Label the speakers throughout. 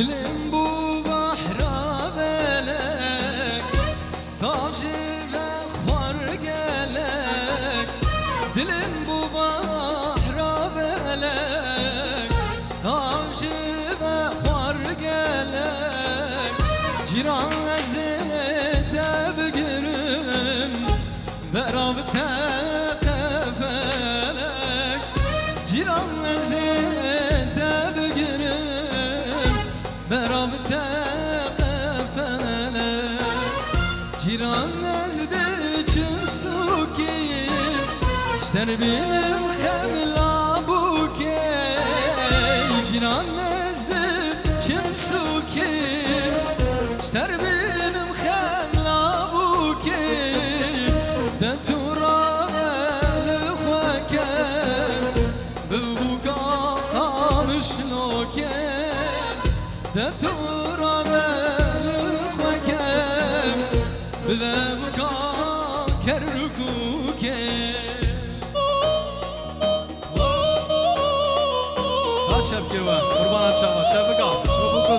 Speaker 1: Dilim bu bahra belek Tavcire xar gelek. Dilim bu bahra belek Tavcire xar gelek. Ciran ezite bir günüm بين مخمل أبوكي جنان نزد كم سوكي شتر بين مخمل أبوكي دتو راغل خواكي ببوكا قامش نوكي دتو 上了香氛什么不负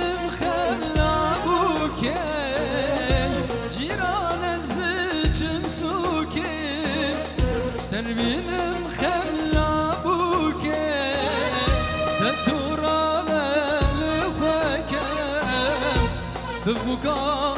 Speaker 1: 不够。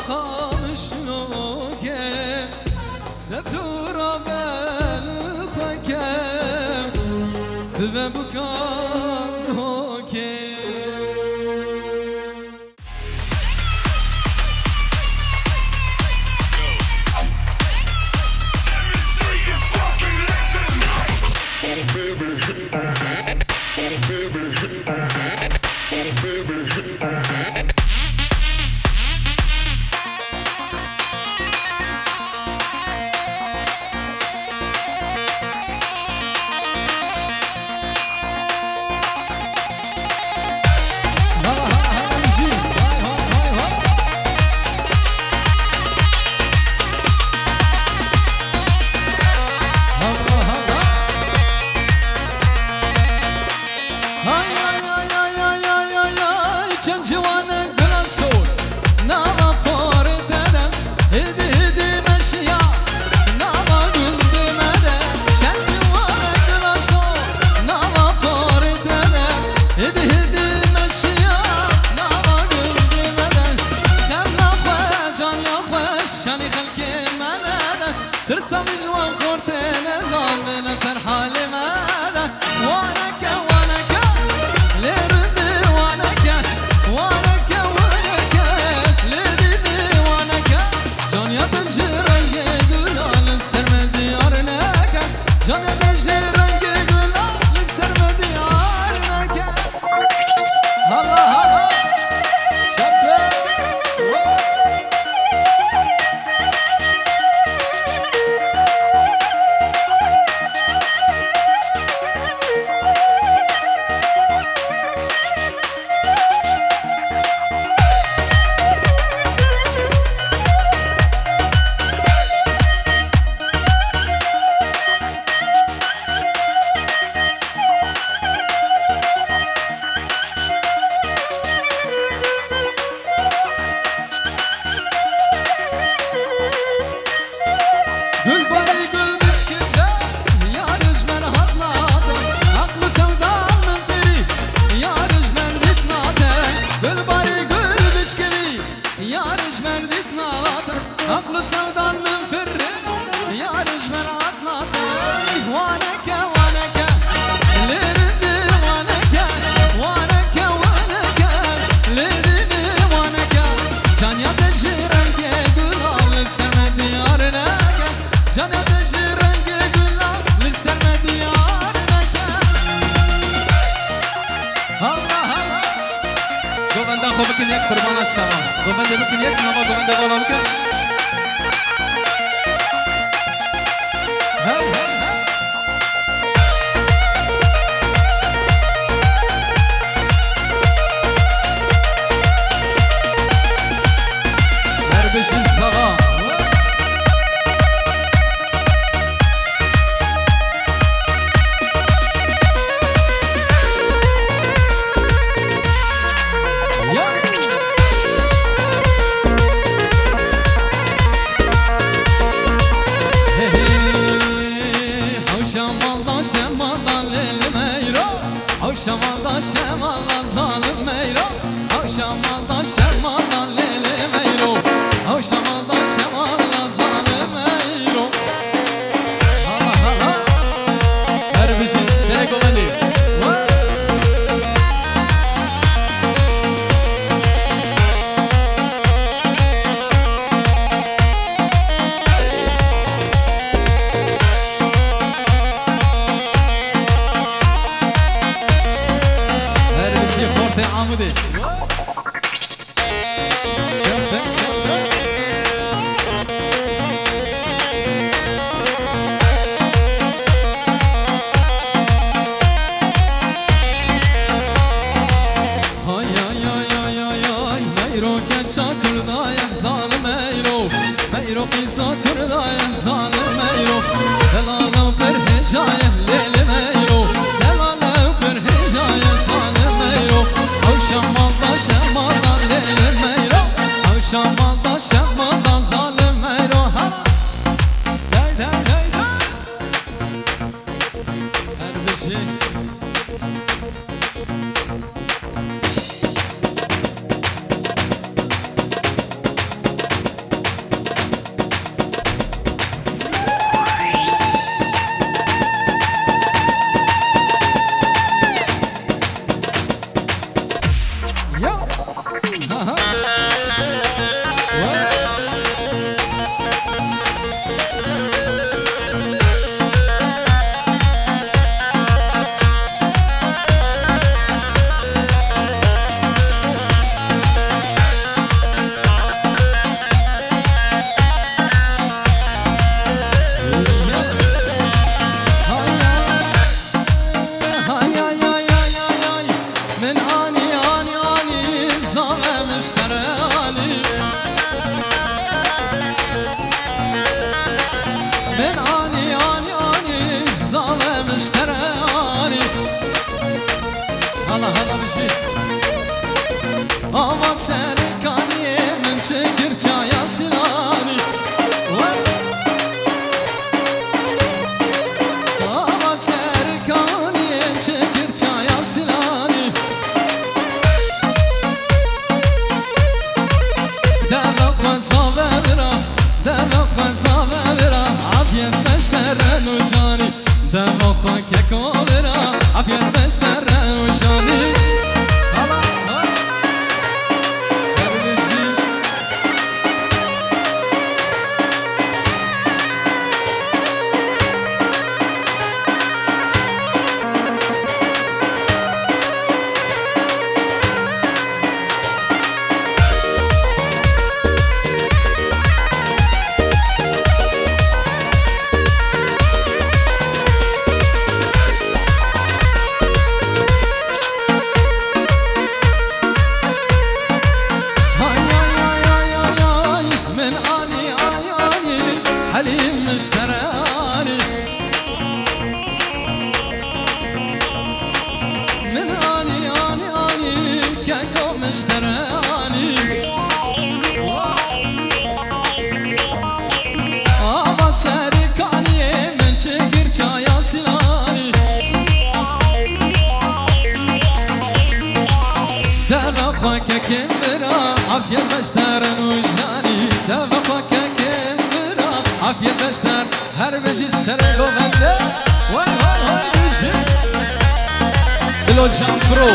Speaker 1: baby. said, Shama. Govinda Lukiniak, Nama Govinda Golavka. عالم مشتراني هلا هلا بجي آما سرکانی من چگر چایا سلانی آما سرکانی من چگر چایا سلانی دلق و زاورا دلق و زاورا عافیت مشترانوش خاک کابرم افیان بستر روشانی عافية بشتر وجداني دافع فكك المرا عافية بشتر هربج السرق وغنى وين وين وين يجي دلو جام برو.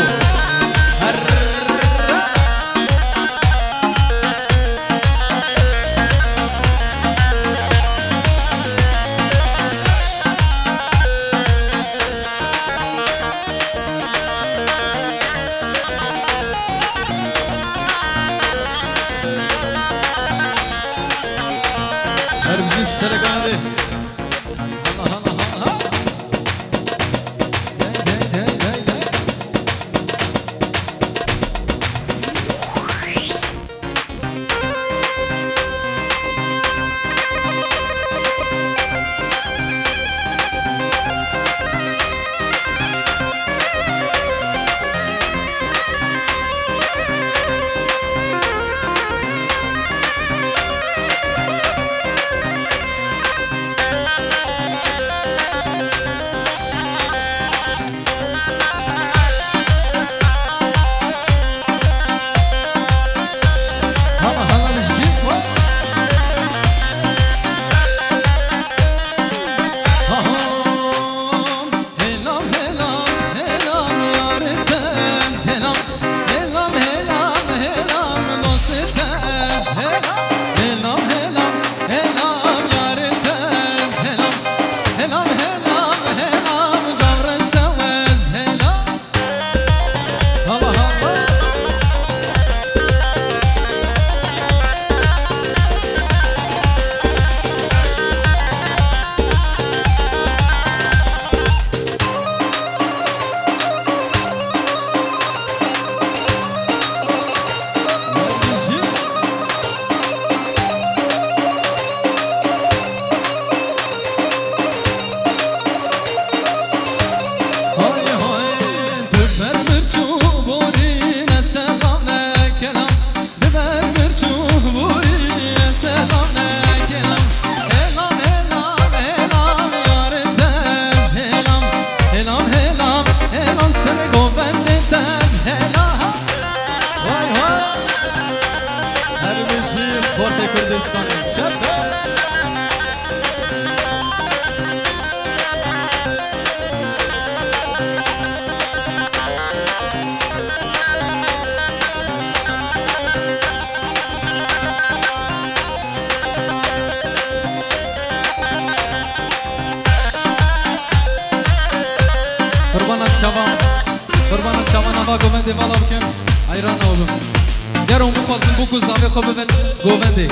Speaker 1: هرب Şaban. Kurbanın Şaban'a bak güvendi Valla bugün hayran oğlum Yer on bu pasın bu kız Abi kabı ben güvendi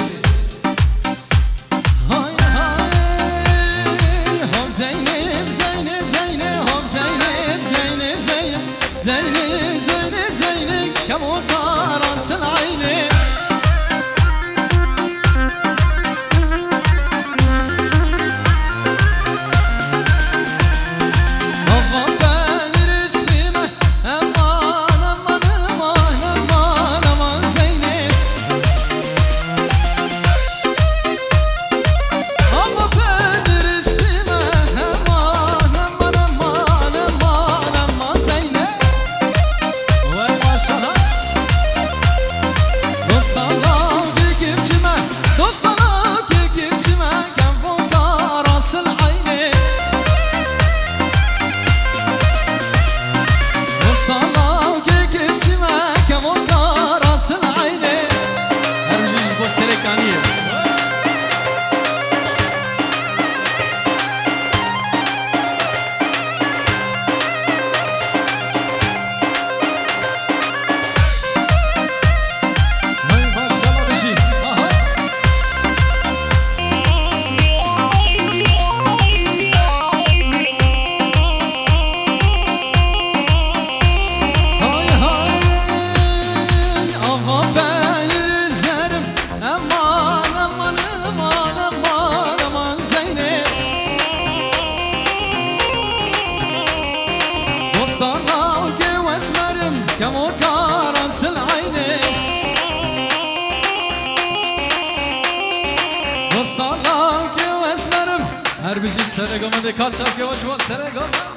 Speaker 1: Şak şak yavaş bas sene kapat.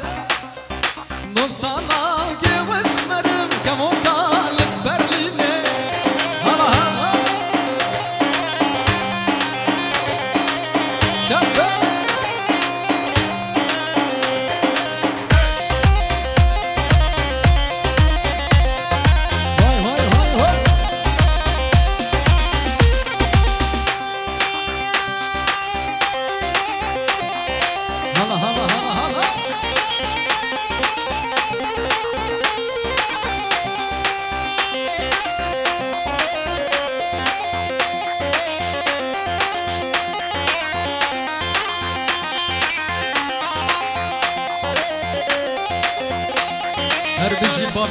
Speaker 1: Dostlarla gevesmedi.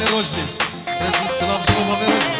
Speaker 1: ver hoje, Deus. Para ti, ver hoje.